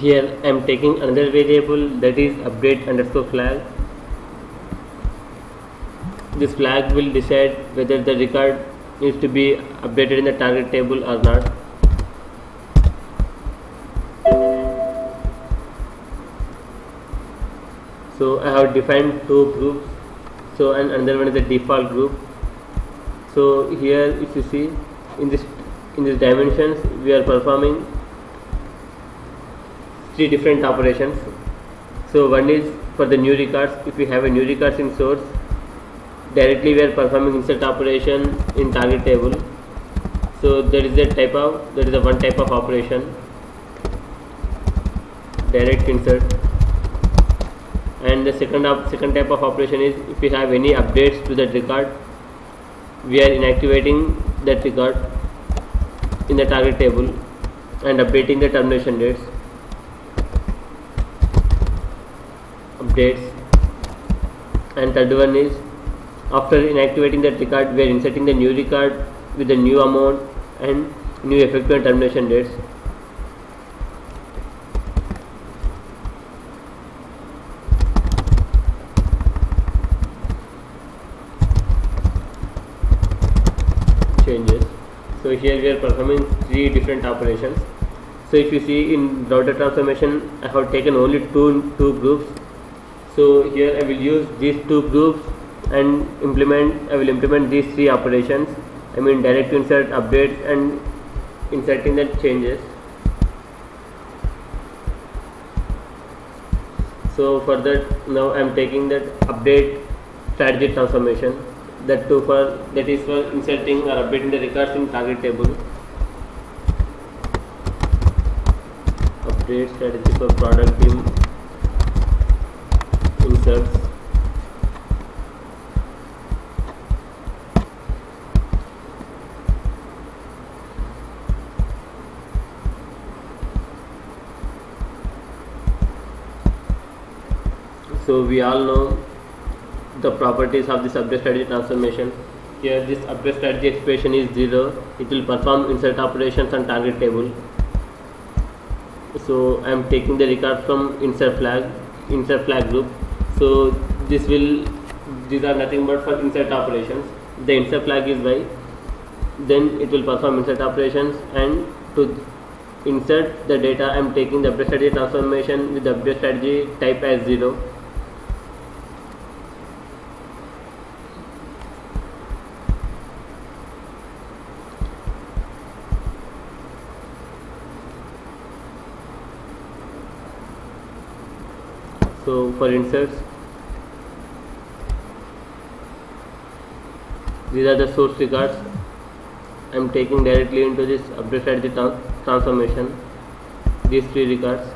here I am taking another variable that is update underscore flag. This flag will decide whether the record needs to be updated in the target table or not. So I have defined two groups. So and another one is the default group. So here if you see in this in these dimensions we are performing three different operations. So one is for the new records. If we have a new records in source directly we are performing insert operation in target table. So there is a type of there is a one type of operation. Direct insert. And the second of second type of operation is if we have any updates to that record we are inactivating that record in the target table and updating the termination dates updates. And third one is after inactivating that record we are inserting the new record with the new amount and new effective and termination dates. Changes. So here we are performing three different operations. So if you see in router transformation I have taken only two two groups so here I will use these two groups and implement I will implement these three operations. I mean direct insert updates and inserting the changes. So for that now I am taking that update strategy transformation. That too for that is for inserting or updating the records in target table. Update strategy for product team so we all know the properties of this update strategy transformation. Here this update strategy expression is 0 it will perform insert operations on target table. So I am taking the record from insert flag insert flag group so this will these are nothing but for insert operations. The insert flag is y then it will perform insert operations and to insert the data I am taking the strategy transformation with the strategy type as 0 so for inserts these are the source records I am taking directly into this update strategy transformation. These three records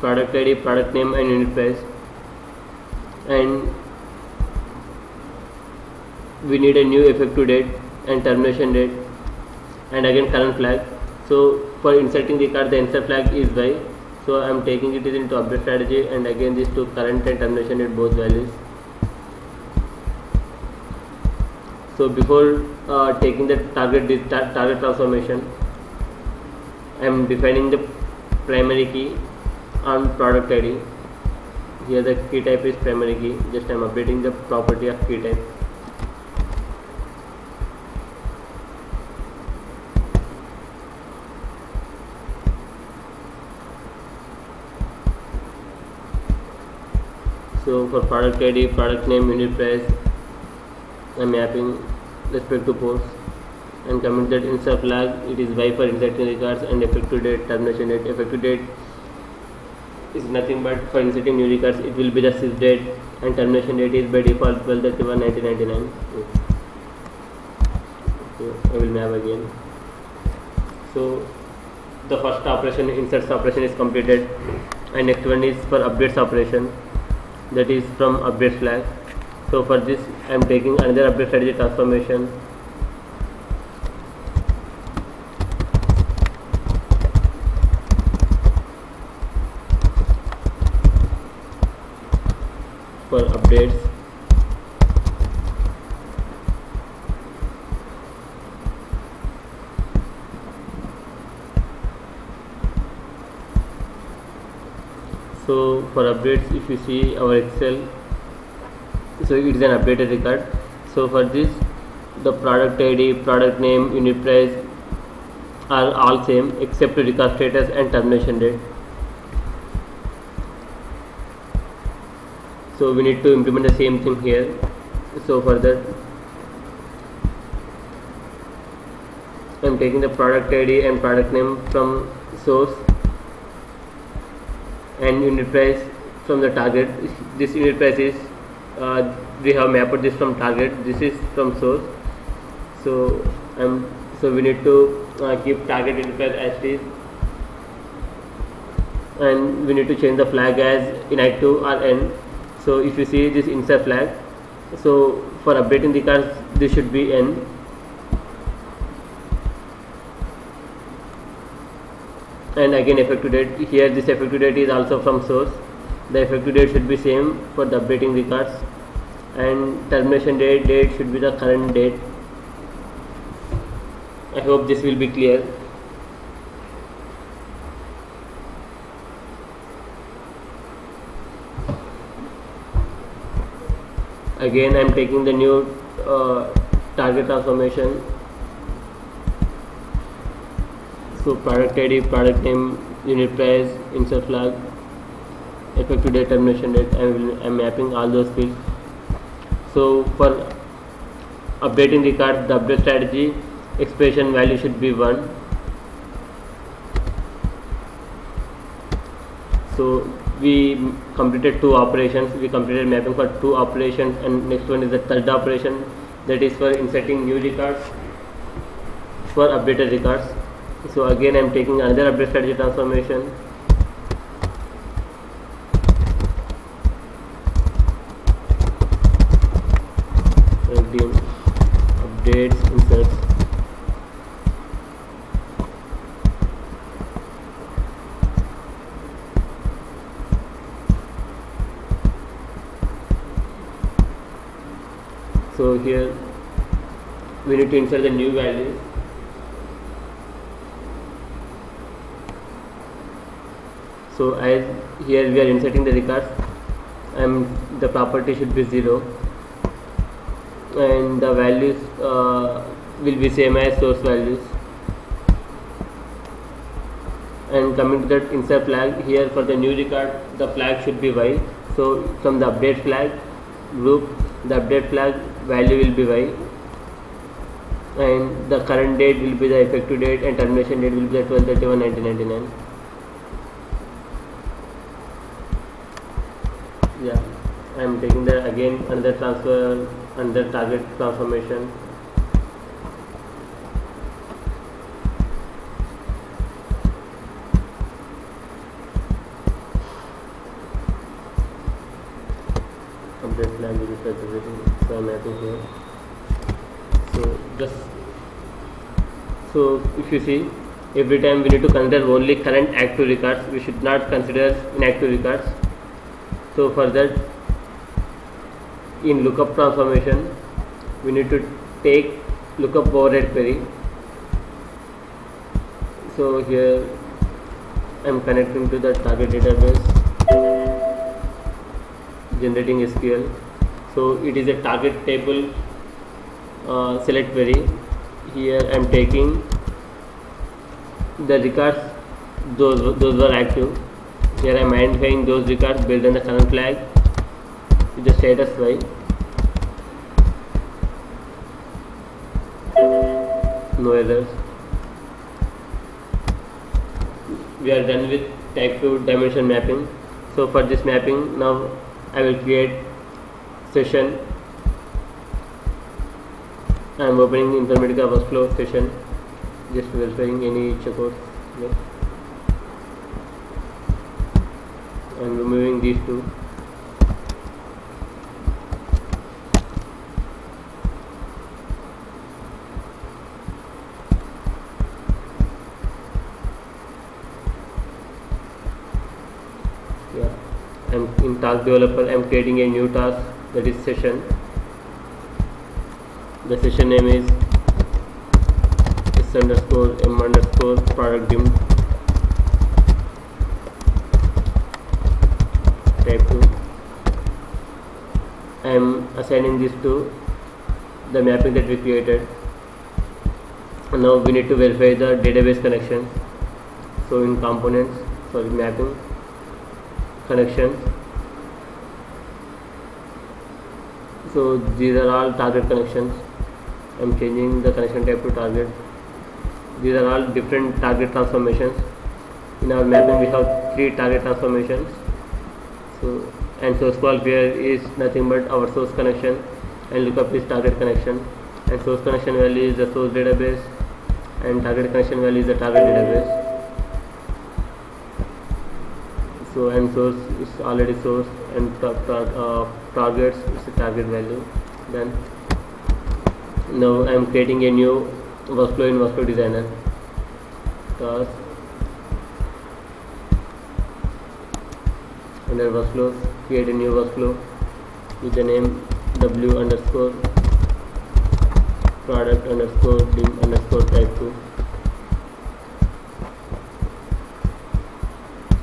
product ID product name and unit price. And we need a new effective date and termination date. And again current flag. So for inserting the card the insert flag is y. So I am taking it into update strategy and again these two current and termination at both values so before uh, taking the target target transformation I am defining the primary key on product ID here the key type is primary key. Just I am updating the property of key type. So for product id product name unit price i'm mapping respect to post and comment that insert flag it is y for inserting records and effective date termination date effective date is nothing but for inserting new records it will be the sys date and termination date is by default 12 31 1999 okay i will map again. So the first operation inserts operation is completed and next one is for updates operation that is from update flag so for this I am taking another update strategy transformation. For updates. So for updates if you see our excel so it is an updated record. So for this the product id product name unit price are all same except record status and termination date. So we need to implement the same thing here. So for that I'm taking the product ID and product name from source and unit price from the target. This unit price is uh, we have mapped this from target. This is from source. So um, so we need to uh, keep target price as is. And we need to change the flag as inactive or n. So if you see this insert flag so for updating the cars this should be n. And again effective date here this effective date is also from source. The effective date should be same for the updating records and termination date date should be the current date. I hope this will be clear. Again I am taking the new uh, target transformation. So product id product name unit price insert flag effective date termination date I I'm mapping all those fields so for updating the card the update strategy expression value should be 1 so we completed two operations. We completed mapping for two operations and next one is the third operation. That is for inserting new records for updated records. So again I'm taking another update strategy transformation updates inserts so here we need to insert the new values so as here we are inserting the records and the property should be 0 and the values uh, will be same as source values. And coming to that insert flag here for the new record the flag should be y so from the update flag group the update flag value will be y and the current date will be the effective date and termination date will be the 12 31 1999 yeah I am taking the again another transfer another target transformation. Update will refresh everything so I'm here. So just so if you see every time we need to consider only current active records we should not consider inactive records. So for that in lookup transformation we need to take lookup override query. So here I'm connecting to the target database generating SQL so it is a target table uh, select query. Here I'm taking the records those those were active. Here I'm identifying those records based on the current flag with the status y no errors. We are done with type 2 dimension mapping. So for this mapping now I will create session. I am opening Informatica workflow session. Just verifying any checkouts yes. and removing these two task developer I'm creating a new task. That is session. The session name is s underscore m underscore product dim. Type 2 I am assigning this to the mapping that we created. And now we need to verify the database connection. So in components sorry mapping connections so these are all target connections I'm changing the connection type to target. These are all different target transformations. In our mapping we have three target transformations. So and source qualifier is nothing but our source connection and lookup is target connection. And source connection value is the source database and target connection value is the target database so and source is already source and tar tar uh, targets is the target value. Then now I am creating a new workflow in workflow designer. Task. Under workflow create a new workflow with the name w underscore product underscore dim underscore type 2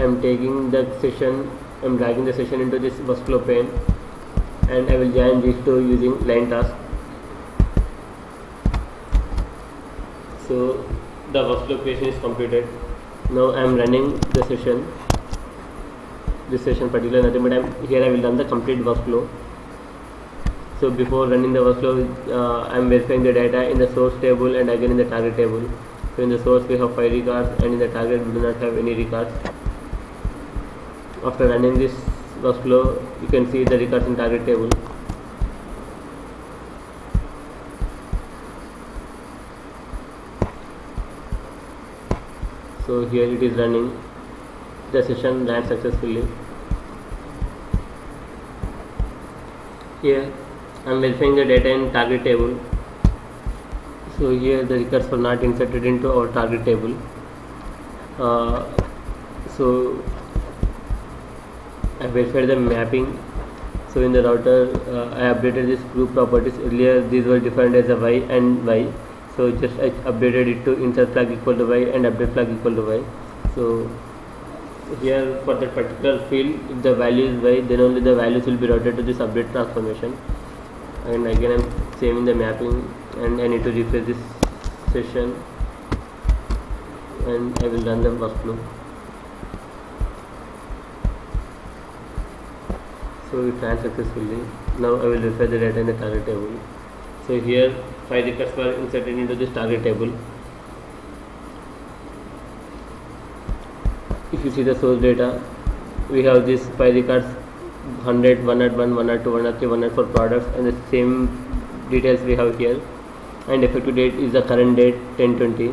I am taking the session I am dragging the session into this workflow pane and I will join these two using link task. So the workflow creation is completed. Now I am running the session. This session particular nothing but I'm here I will run the complete workflow so before running the workflow uh, I am verifying the data in the source table and again in the target table. So in the source we have 5 records and in the target we do not have any records after running this workflow you can see the records in target table. So here it is running. The session ran successfully. Here I am verifying the data in target table. So here the records were not inserted into our target table. Uh, so I verified the mapping. So in the router uh, I updated this group properties. Earlier these were defined as a y and y. So just I updated it to insert flag equal to y and update flag equal to y. So here for that particular field if the value is y then only the values will be routed to this update transformation. And again I'm saving the mapping and I need to refresh this session. And I will run the workflow so it ran successfully. Now I will refer the data in the target table. So here five records were inserted into this target table. If you see the source data we have this five records 100 101 102 103 104 products and the same details we have here. And effective date is the current date 1020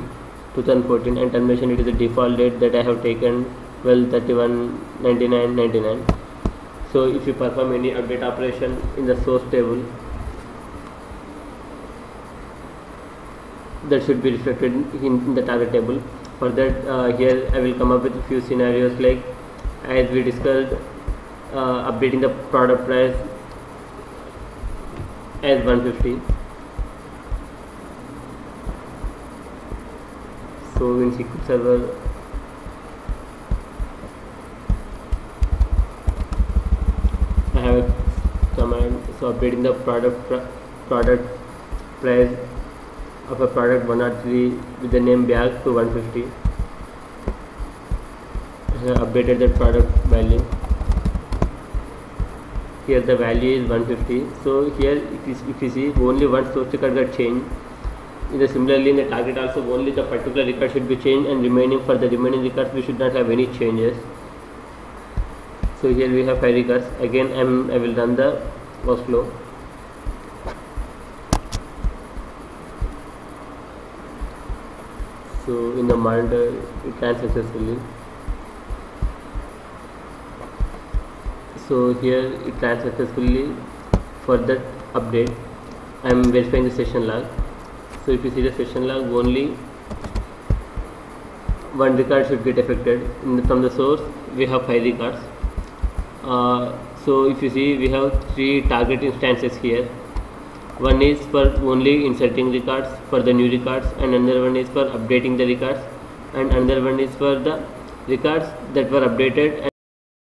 2014 and termination it is the default date that I have taken 12 31 99 99 so if you perform any update operation in the source table that should be reflected in, the target table. For that uh, here I will come up with a few scenarios like as we discussed uh, updating the product price as 150 so in SQL Server have a command the product pr product price of a product 103 with the name bag to 150 I have updated the product value. Here the value is 150 so here if you, if you see only one source record got changed. In the similarly in the target also only the particular record should be changed and remaining for the remaining records we should not have any changes so here we have five records again I'm, I will run the workflow. So in the monitor it ran successfully. So here it ran successfully for that update. I am verifying the session log. So if you see the session log only one record should get affected. The, from the source we have five records. uh, Uh, so if you see we have three target instances here. One is for only inserting records for the new records and another one is for updating the records and another one is for the records that were updated